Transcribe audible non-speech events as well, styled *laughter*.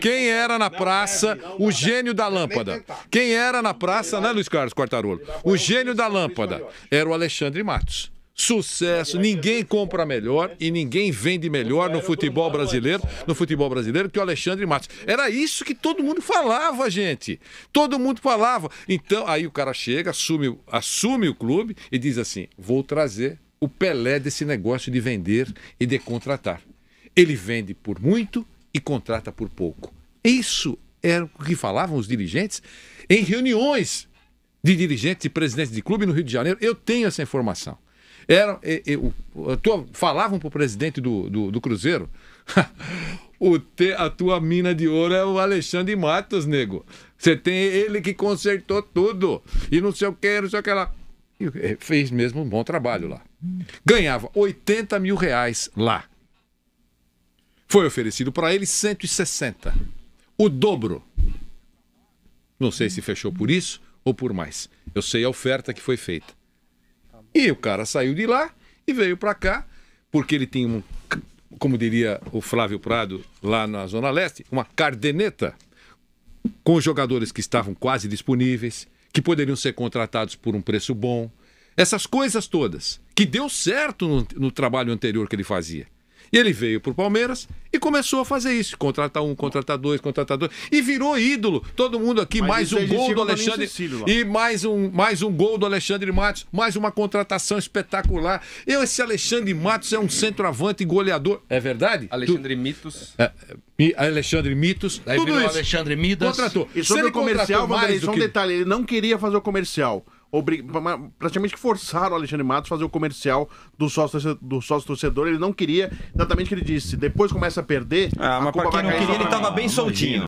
Quem era na praça o gênio da lâmpada? Quem era na praça, né, Luiz Carlos Quartarolo? O gênio da lâmpada era o Alexandre Matos. Sucesso, ninguém compra melhor e ninguém vende melhor no futebol brasileiro, no futebol brasileiro que o Alexandre Matos. Era isso que todo mundo falava, gente. Todo mundo falava. Então, aí o cara chega, assume, assume o clube e diz assim: "Vou trazer o Pelé desse negócio de vender e de contratar". Ele vende por muito e contrata por pouco. Isso era o que falavam os dirigentes em reuniões de dirigentes e presidentes de clube no Rio de Janeiro. Eu tenho essa informação. Era, eu, eu, eu falavam para o presidente do, do, do Cruzeiro: *laughs* o te, a tua mina de ouro é o Alexandre Matos, nego. Você tem ele que consertou tudo. E não sei o que, não sei o que lá. E fez mesmo um bom trabalho lá. Ganhava 80 mil reais lá. Foi oferecido para ele 160. O dobro. Não sei se fechou por isso ou por mais. Eu sei a oferta que foi feita. E o cara saiu de lá e veio para cá, porque ele tinha um, como diria o Flávio Prado lá na Zona Leste, uma cardeneta com jogadores que estavam quase disponíveis, que poderiam ser contratados por um preço bom. Essas coisas todas, que deu certo no, no trabalho anterior que ele fazia. E ele veio para o Palmeiras e começou a fazer isso. Contratar um, contratar dois, contratar dois. E virou ídolo. Todo mundo aqui, Mas mais um gol do Alexandre. E mais um, mais um gol do Alexandre Matos. Mais uma contratação espetacular. Eu, esse Alexandre Matos é um centroavante goleador. É verdade? Alexandre tu... Mitos. É, Alexandre Mitos. Aí tudo isso. Alexandre Midas. Contratou. E sobre o comercial, Vanderlei, só um que... detalhe. Ele não queria fazer o comercial obrig... praticamente forçaram o Alexandre Matos a fazer o comercial do sócio, do sócio torcedor. Ele não queria, exatamente o que ele disse. Depois começa a perder. Ah, mas pra quem não queria, ele estava bem soltinho.